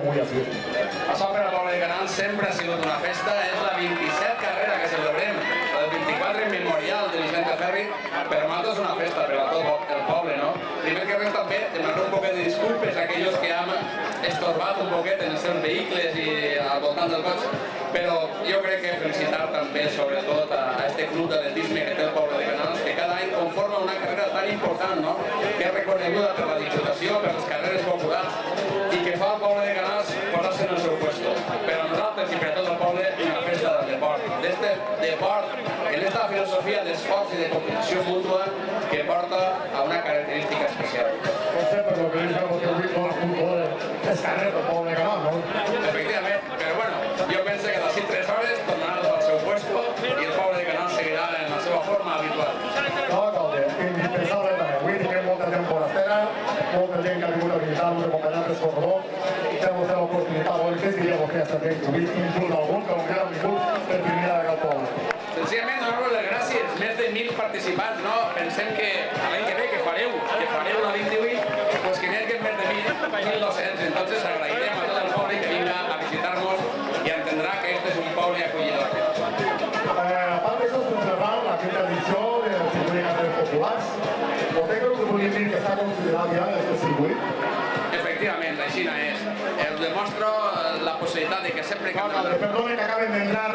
muy así. Això per al poble de Canal sempre ha sigut una festa, és la 27 carrera que celebrem, el 24 memorial de Vicente Ferri, per nosaltres és una festa, per a tot el poble, no? Primer que res també demanar un poquet de disculpes a aquells que han estorbat un poquet en els seus vehicles i al voltant del cotxe, però jo crec que felicitar també sobretot a, a este club d'atletisme que té el poble de Canals, que cada any conforma una carrera tan important, no? que és reconeguda per la fa al poble de Canals posar-se en el seu puesto. Però nosaltres i per tot el poble una festa del deport. D'este deport, en esta filosofia d'esforç i de competició mútua que porta a una característica especial. Pero lo que José Luis no bueno, jo penso que d'ací 3 hores tornaran al seu puesto i el poble de Canal seguirà en la seva forma habitual. No, alcalde, indispensable també. Avui tenim molta gent forastera, molta gent que ha vingut a visitar-nos, acompanyant el corredor. Què diria vostè a aquesta gent que avui inclús algun que potser han vingut per primera vegada al poble? Senzillament donar-vos les gràcies, més de 1.000 participants, no? Pensem que l'any que ve que fareu, que fareu la 28, pues que n'hi hagi més de 1.200, entonces agrairem a tot el poble que vinga a visitar-nos i entendrà que este és un poble acollidor. Eh, a part d'això, celebrant la quinta edició del circuit de carreres populars. Vostè creu que podríem dir que està considerat ja aquest circuit? Efectivament, així és. Els demostro la possibilitat de que sempre que... Perdone que acaben d'entrar